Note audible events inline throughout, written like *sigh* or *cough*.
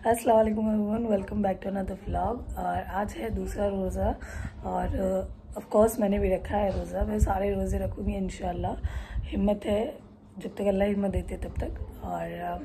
अस्सलाम वालेकुम welcome back to another vlog और आज है दूसरा रोज़ा। और ऑफ़ uh, मैंने भी रखा है रोज़ा। मैं सारे रोज़े रखूँगी इन हिम्मत है जब तक अल्लाह हिम्मत देते तब तक। और uh,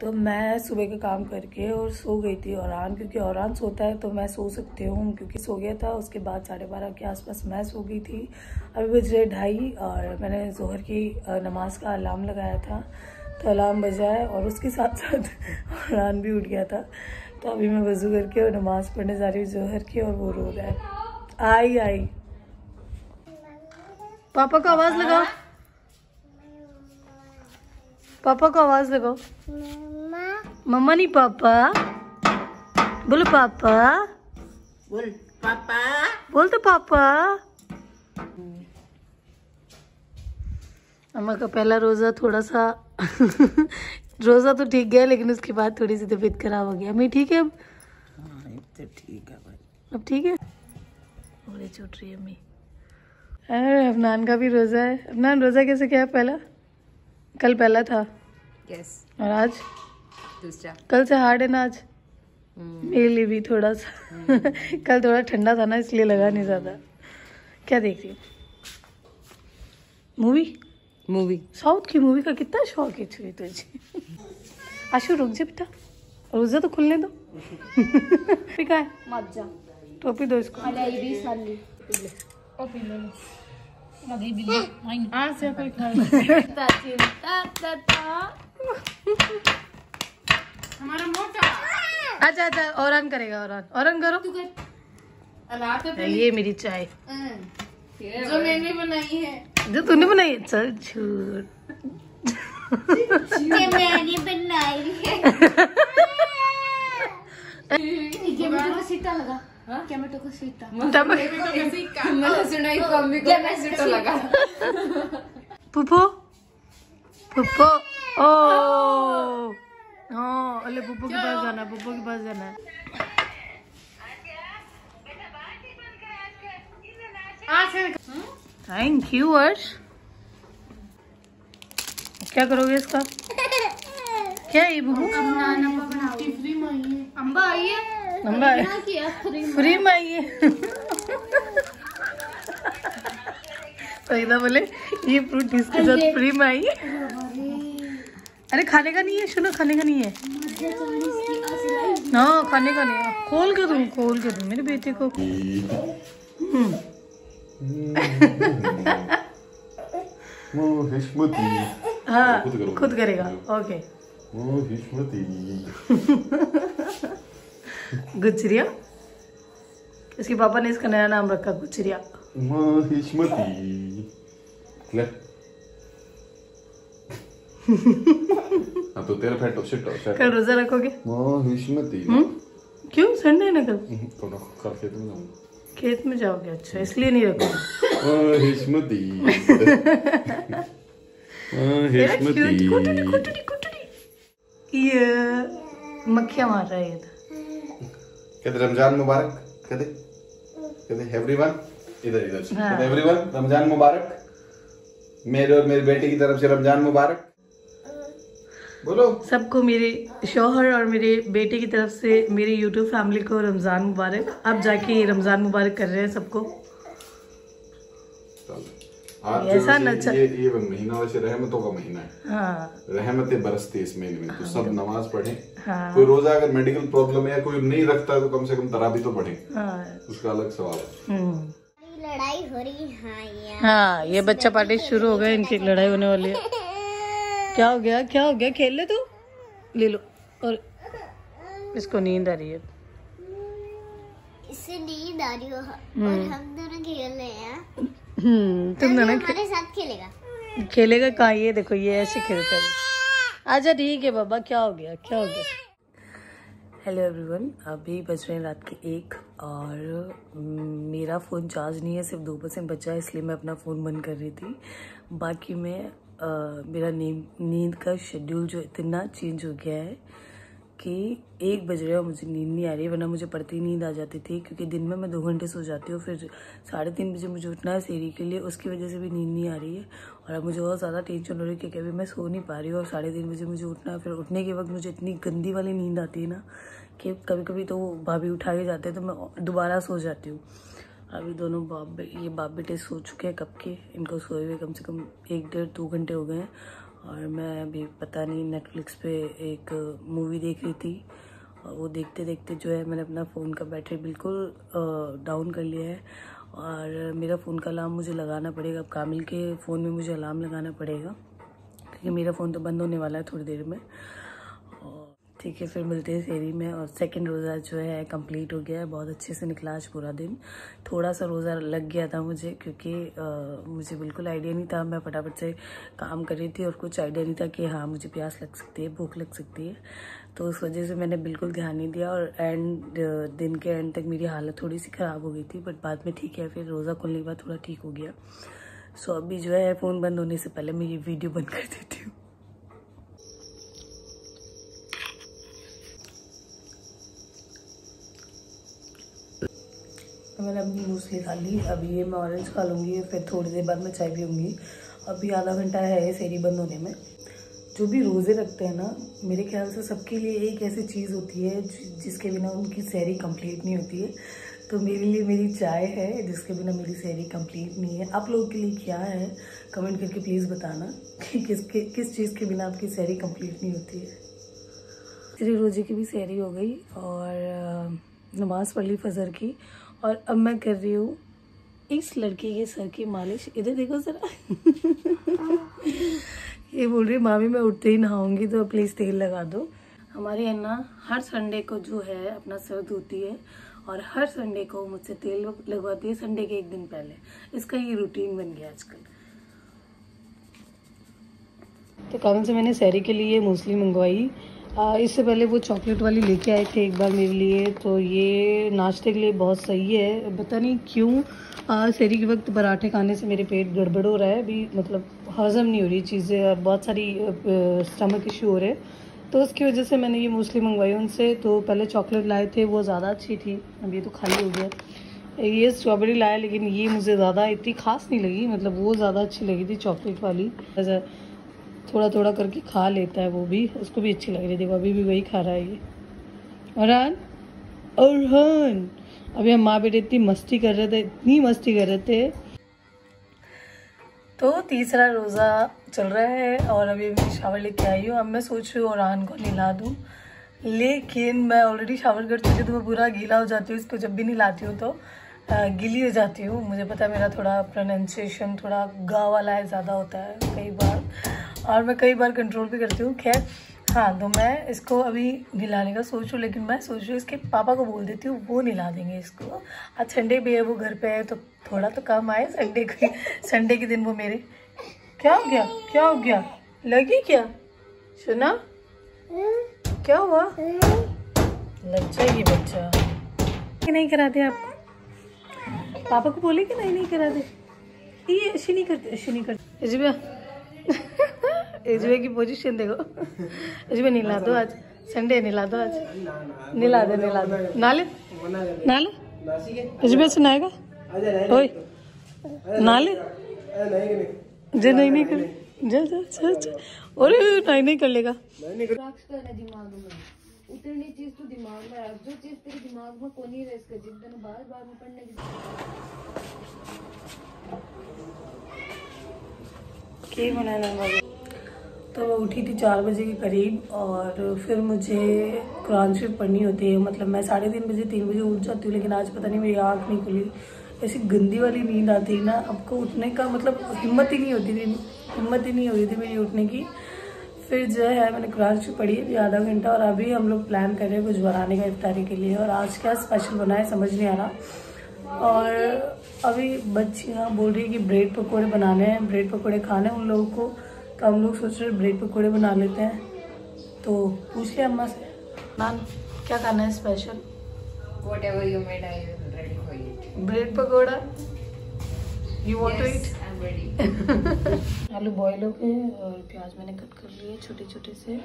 तो मैं सुबह का काम करके और सो गई थी औरान। क्योंकि औरान सोता है तो मैं सो सकती हूँ क्योंकि सो गया था। उसके बाद साढ़े बारह के आसपास मैं सो गई थी। अभी बज रहे ढाई और मैंने जोहर की नमाज़ का अलार्म लगाया था। तो अलार्म बजाया और उसके साथ साथ औरान भी उठ गया था। तो अभी मैं वज़ू करके और नमाज़ पढ़ने जा रही हूँ जोहर की और वो रो रहा है। आई आई। पापा को आवाज़ लगाओ। पापा को आवाज़ लगाओ। मम्मा नहीं पापा। बोलो पापा। बोल पापा। बोल तो पापा। अम्मा का पहला रोज़ा थोड़ा सा *laughs* रोज़ा तो ठीक गया लेकिन उसके बाद थोड़ी सी तबीयत खराब हो गई। अम्मी ठीक है अब? हाँ, तो ठीक है भाई। अब ठीक है? बोले छूट रही है अम्मी। अरे अफनान का भी रोज़ा है। अफनान रोज़ा कैसे क्या पहला? कल पहला था। यस और आज? दूसरा। कल से हार्ड है ना आज? हम्म। मेरे लिए भी थोड़ा सा। *laughs* कल थोड़ा ठंडा था ना इसलिए लगा नहीं ज़्यादा। क्या देख रही मूवी? मूवी साउथ की मूवी का कितना शौक है तुझे तुझे। आशु रुक जा बेटा। रोजा तो खुलने दो। क्या है? मज्जा टोपी दो इसको। अच्छा अच्छा और ऑन करेगा और ऑन और ऑन करो। ये मेरी चाय। जो मैंने बनाई है। जो तूने बनाई है चल झूठ ये मैंने बनाई है टमाटो को सीता लगा टमाटो को सीता मैंने सुना ही मम्मी को तो लगा पुप्पो पुप्पो ओ हाँ अरे पुप्पो के पास जाना है पुप्पो के पास जाना है थैंक यू अर्श क्या करोगे इसका? क्या ये बुबू अम्बा आई है? फ्री में। आइए फरीदा बोले ये फ्रूट इसके साथ फ्री में आइए अरे खाने का नहीं है? सुनो खाने का नहीं है। हाँ खाने का नहीं है। खोल के दूँ खोल के दूँ मेरे बेटे को। हम्म, *laughs* हाँ खुद करो। खुद करेगा ओके *laughs* गुजरिया? इसके पापा ने इसका नया नाम रखा गुजरिया। ले। *laughs* हाँ तो तेरा फैट शिट कल रोजा रखोगे? हम्म? क्यों? संडे है ना कल? थोड़ा करके तुम जाऊँगा खेत में जाओगे? अच्छा इसलिए नहीं रखोगे *laughs* कुटड़ी ये मक्खियाँ मार रहा है ये तो। कहते रमज़ान मुबारक कहते कहते एवरीवन इधर इधर। से हाँ। एवरीवन रमज़ान मुबारक। मेरे और मेरी बेटी की तरफ़ से रमज़ान मुबारक। बोलो। सबको मेरे शोहर और मेरे बेटे की तरफ़ से मेरी यूट्यूब फैमिली को रमज़ान मुबारक। अब जाके ये रमज़ान मुबारक कर रहे हैं सबको। ऐसा न चल- ये ये महीना वैसे रहमतों का महीना है। हाँ। रहमतें बरसती है इस महीने में तो सब नमाज़ पढ़ें। हाँ। कोई रोजा अगर मेडिकल प्रॉब्लम है या कोई नहीं रखता तो कम से कम तराबी तो पढ़े। हाँ। उसका अलग सवाल है। हम्म। लड़ाई हो रही हाँ। हाँ ये बच्चा पार्टी शुरू हो गए इनकी लड़ाई होने वाली है। क्या हो गया? क्या हो गया? खेल ले तू। ले लो। और इसको नींद आ रही है। इससे नींद आ रही हो और हम दोनों खेल रहे हैं। हम्म तुम दोनों हमारे साथ खेलेगा। खेलेगा कहाँ? ये देखो ये ऐसे खेलता है। अच्छा ठीक है बाबा क्या हो गया? क्या हो गया? हेलो एवरीवन अभी बज रहे हैं रात के एक और mm, मेरा फ़ोन चार्ज नहीं है सिर्फ़ दो परसेंट बचा है इसलिए मैं अपना फ़ोन बंद कर रही थी। बाकी मैं मेरा नींद नींद का शेड्यूल जो इतना चेंज हो गया है कि एक बज रहा है मुझे नींद नहीं आ रही, वरना मुझे पड़ती नींद आ जाती थी, क्योंकि दिन में मैं दो घंटे सो जाती हूँ, फिर साढ़े तीन बजे मुझे उठना है सेरी के लिए, उसकी वजह से भी नींद नहीं आ रही है और अब मुझे बहुत ज़्यादा टेंशन हो रही है क्योंकि अभी मैं सो नहीं पा रही हूँ और साढ़े तीन बजे मुझे उठना है, फिर उठने के वक्त मुझे इतनी गंदी वाली नींद आती है ना कि कभी कभी तो भाभी उठा के जाते हैं तो मैं दोबारा सो जाती हूँ। अभी दोनों बाप ये बाप बेटे सो चुके हैं कब के। इनको सोए हुए कम से कम एक डेढ़, दो घंटे हो गए हैं। और मैं अभी पता नहीं नेटफ्लिक्स पे एक मूवी देख रही थी। और वो देखते देखते जो है मैंने अपना फ़ोन का बैटरी बिल्कुल डाउन कर लिया है। और मेरा फ़ोन का अलार्म मुझे लगाना पड़ेगा। अब कामिल के फ़ोन में मुझे अलार्म लगाना पड़ेगा। क्योंकि मेरा फ़ोन तो बंद होने वाला है थोड़ी देर में। ठीक है फिर मिलते हैं सेरी में और सेकंड रोज़ा जो है कंप्लीट हो गया है। बहुत अच्छे से निकला आज पूरा दिन। थोड़ा सा रोज़ा लग गया था मुझे क्योंकि आ, मुझे बिल्कुल आइडिया नहीं था। मैं फटाफट से काम कर रही थी और कुछ आइडिया नहीं था कि हाँ मुझे प्यास लग सकती है भूख लग सकती है। तो उस वजह से मैंने बिल्कुल ध्यान नहीं दिया और एंड दिन के एंड तक मेरी हालत थोड़ी सी ख़राब हो गई थी बट बाद में ठीक है फिर रोज़ा खुलने के बाद थोड़ा ठीक हो गया। सो अभी जो है फ़ोन बंद होने से पहले मैं ये वीडियो बंद कर देती हूँ। तो मैंने अपनी मूसली खा ली अभी ये मैं ऑरेंज खा लूँगी, फिर थोड़ी देर बाद मैं चाय पीऊँगी। अभी आधा घंटा है सेरी बंद होने में। जो भी रोज़े रखते हैं ना, मेरे ख्याल से सबके लिए एक ऐसी चीज़ होती है जिसके बिना उनकी सैरी कंप्लीट नहीं होती है। तो मेरे लिए मेरी चाय है, जिसके बिना मेरी सैरी कंप्लीट नहीं है। आप लोगों के लिए क्या है? कमेंट करके प्लीज़ बताना कि किसके किस चीज़ के बिना आपकी सैरी कंप्लीट नहीं होती है। तेरी रोज़े की भी सैरी हो गई और नमाज़ पढ़ ली फजर की और अब मैं कर रही हूँ इस लड़के के सर की मालिश। इधर देखो ज़रा। *laughs* ये बोल रही मामी मैं उठते ही नहाऊँगी तो प्लीज़ तेल लगा दो। हमारे यहाँ ना हर संडे को जो है अपना सर धोती है और हर संडे को मुझसे तेल लगवाती है संडे के एक दिन पहले। इसका ये रूटीन बन गया आजकल। तो कामन से मैंने सैरी के लिए मूसली मंगवाई। इससे पहले वो चॉकलेट वाली लेके आए थे एक बार मेरे लिए तो ये नाश्ते के लिए बहुत सही है। पता नहीं क्यों सैरी के वक्त पराठे खाने से मेरे पेट गड़बड़ हो रहा है, अभी मतलब हज़म नहीं हो रही चीज़ें बहुत सारी स्टमक इशू हो रहे तो उसकी वजह से मैंने ये मूसली मंगवाई उनसे तो पहले चॉकलेट लाए थे, वो ज़्यादा अच्छी थी, अब ये तो खाली हो गया। ये स्ट्रॉबेरी लाया, लेकिन ये मुझे ज़्यादा इतनी खास नहीं लगी मतलब वो ज़्यादा अच्छी लगी थी चॉकलेट वाली। थोड़ा थोड़ा करके खा लेता है वो भी, उसको भी अच्छी लग रही थी अभी भी वही खा रहा है ये। अरहान अरहान। अभी हम माँ बेटे इतनी मस्ती कर रहे थे, इतनी मस्ती कर रहे थे। तो तीसरा रोज़ा चल रहा है और अभी मैं शावर लेके आई हूँ। अब मैं सोच रही हूँ और को नहला दूँ। लेकिन मैं ऑलरेडी शावर कर चुकी तो मैं पूरा गीला हो जाती हूँ। इसको जब भी नहलाती हूँ तो गीली हो जाती हूँ। मुझे पता है मेरा थोड़ा प्रोनाउंसिएशन थोड़ा गा वाला है, ज़्यादा होता है कई बार। और मैं कई बार कंट्रोल भी करती हूँ। खैर हाँ तो मैं इसको अभी नहलाने का सोच रही लेकिन मैं सोच रही इसके पापा को बोल देती हूँ, वो नहला देंगे इसको। आज संडे भी है वो घर पे है तो थोड़ा तो काम आए संडे को संडे के दिन वो मेरे। क्या हो गया? क्या हो गया? लगी क्या? सुना? क्या हुआ? लग जाएगी बच्चा। कि नहीं करा दे आपको? पापा को बोले कि नहीं नहीं करा दे ये ऐसे नहीं करते ऐसे नहीं करते एजवे की पोजीशन देखो। एजवे नीला दो आज। संडे नीला दो आज। नीला दे नीला दो। नाले नाले एजवे सुनाएगा ओए। नाले जे नहीं नहीं कर जा जा जा जा। अरे नहीं नहीं कर लेगा। दिमाग में। उतरनी चीज़ तो दिमाग में जो चीज़ तेरे दिमाग में कोनी रहे इसका जिन बार बार में पढ़ने की बनाना तो मैं उठी थी चार बजे के करीब और फिर मुझे कुरान शरीफ पढ़नी होती है। मतलब मैं साढ़े तीन बजे तीन बजे उठ जाती हूँ, लेकिन आज पता नहीं मेरी आँख नहीं खुली। ऐसी गंदी वाली नींद आती है ना आपको उठने का मतलब हिम्मत ही नहीं होती थी। हिम्मत ही नहीं हो रही थी मेरी उठने की। फिर जो है, मैंने कुरान शरीफ पढ़ी अभी आधा घंटा और अभी हम लोग प्लान कर रहे हैं कुछ बनाने का इफ्तारी के लिए। और आज क्या स्पेशल बना है, समझ नहीं आ रहा। और अभी बच्चियाँ बोल रही है कि ब्रेड पकौड़े बनाने हैं। ब्रेड पकौड़े खाने उन लोगों को। तो हम लोग सोच रहे ब्रेड पकौड़े बना लेते हैं। तो पूछ लिया अम्मा से। नान क्या करना है special bread pakora? You want to eat aloo boil हो गए और प्याज मैंने कट कर लिए छोटे छोटे से।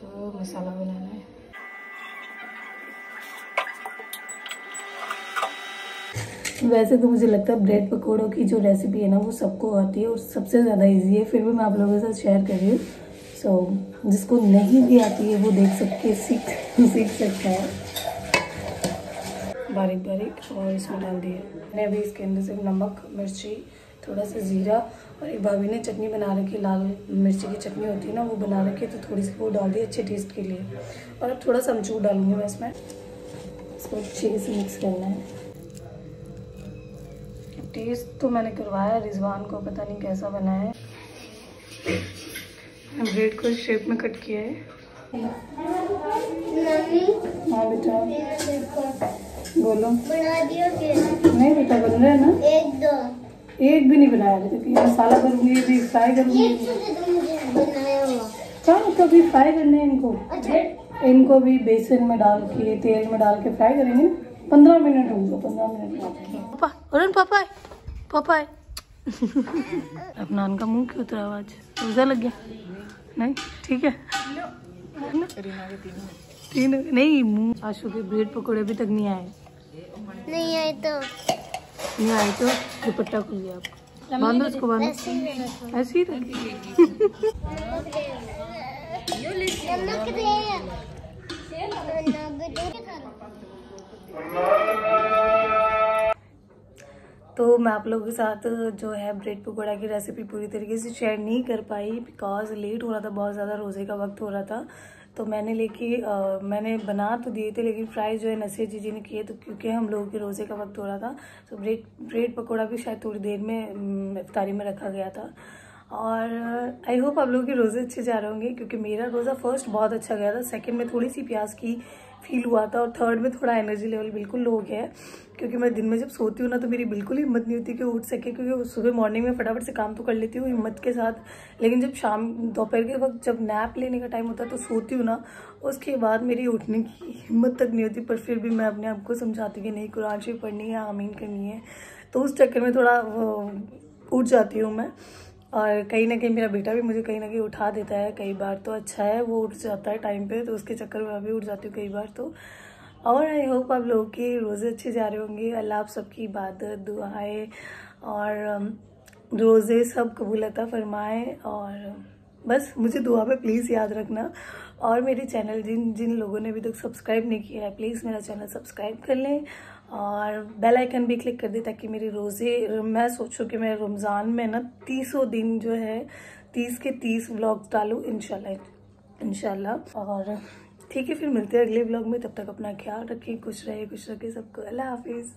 तो मसाला बनाना है। वैसे तो मुझे लगता है ब्रेड पकौड़ों की जो रेसिपी है ना वो सबको आती है और सबसे ज़्यादा इजी है। फिर भी मैं आप लोगों के साथ शेयर कर रही हूँ। सो so, जिसको नहीं भी आती है वो देख सकते सीख *laughs* सीख सकता है। बारीक बारीक और इसमें डाल दिए। मैंने अभी इसके अंदर से नमक मिर्ची थोड़ा सा ज़ीरा और एक भाभी ने चटनी बना रखी लाल मिर्ची की चटनी होती है ना वो बना रखी है तो थोड़ी सी वो डाल दी अच्छे टेस्ट के लिए। और अब थोड़ा सा अमचूर डालूँगी मैं इसमें। इसको अच्छे से मिक्स करना है। टेस्ट तो मैंने करवाया रिजवान को पता नहीं कैसा बना है। ब्रेड को शेप में कट किया है। हाँ बेटा। बोलो। बना दियो नहीं बेटा बन रहा है ना? एक दो। एक भी नहीं बनाया ये मसाला करूँगी ये भी फ्राई करूँगी। हाँ कभी फ्राई करने इनको। अच्छा। इनको भी बेसन में डाल के तेल में डाल के फ्राई करेंगे। पंद्रह मिनट होंगे पंद्रह मिनट। अरुण पापा पापा अपना का मुँह क्यों उतरा आवाज़? रोजा लग गया। नहीं ठीक है। तीन नहीं मुँह। आशु के ब्रेड पकौड़े अभी तक नहीं आए। नहीं आए तो। नहीं आए तो दुपट्टा खुल गया आपको। बांधो इसको बांधो। ऐसे ही तो मैं आप लोगों के साथ जो है ब्रेड पकौड़ा की रेसिपी पूरी तरीके से शेयर नहीं कर पाई बिकॉज़ लेट हो रहा था, बहुत ज़्यादा रोज़े का वक्त हो रहा था। तो मैंने लेके मैंने बना तो दिए थे लेकिन फ्राई जो है नसीर जी जी ने किए तो क्योंकि हम लोगों के रोज़े का वक्त हो रहा था तो ब्रेड ब्रेड पकौड़ा भी शायद थोड़ी देर में इफ्तारी में रखा गया था। और आई होप आप लोगों के रोज़े अच्छे जा रहे होंगे क्योंकि मेरा रोज़ा फ़र्स्ट बहुत अच्छा गया था सेकंड में थोड़ी सी प्याज की फील हुआ था और थर्ड में थोड़ा एनर्जी लेवल बिल्कुल लो हो गया है, क्योंकि मैं दिन में जब सोती हूँ ना तो मेरी बिल्कुल हिम्मत नहीं होती कि उठ सके, क्योंकि सुबह मॉर्निंग में फटाफट से काम तो कर लेती हूँ हिम्मत के साथ। लेकिन जब शाम, दोपहर के वक्त जब नैप लेने का टाइम होता है तो सोती हूँ ना, उसके बाद मेरी उठने की हिम्मत तक नहीं होती, पर फिर भी मैं अपने आप को समझाती कि नहीं, कुरान शरीफ पढ़नी है, आमीन करनी है। तो उस चक्कर में थोड़ा उठ जाती हूँ मैं। और कहीं ना कहीं मेरा बेटा भी मुझे कहीं ना कहीं उठा देता है, कई बार तो अच्छा है, वो उठ जाता है टाइम पे तो उसके चक्कर में अभी उठ जाती हूँ कई बार तो। और आई होप आप लोगों के रोज़े अच्छे जा रहे होंगे। अल्लाह आप सबकी इबादत, दुआएँ और रोज़े सब कबूलता फ़रमाएँ और बस मुझे दुआ में प्लीज़ याद रखना। और मेरे चैनल जिन जिन लोगों ने अभी तक सब्सक्राइब नहीं किया है प्लीज़ मेरा चैनल सब्सक्राइब कर लें। और बेल आइकन भी क्लिक कर दें ताकि मेरे रोज़े, मैं सोचूं कि मैं रमज़ान में ना तीसों दिन जो है, तीस के तीस व्लॉग्स डालूँ, इंशाल्लाह इंशाल्लाह। और ठीक है, फिर मिलते हैं अगले ब्लॉग में। तब तक अपना ख्याल रखें, खुश रहे, खुश रखें सबको। अल्लाह हाफिज़।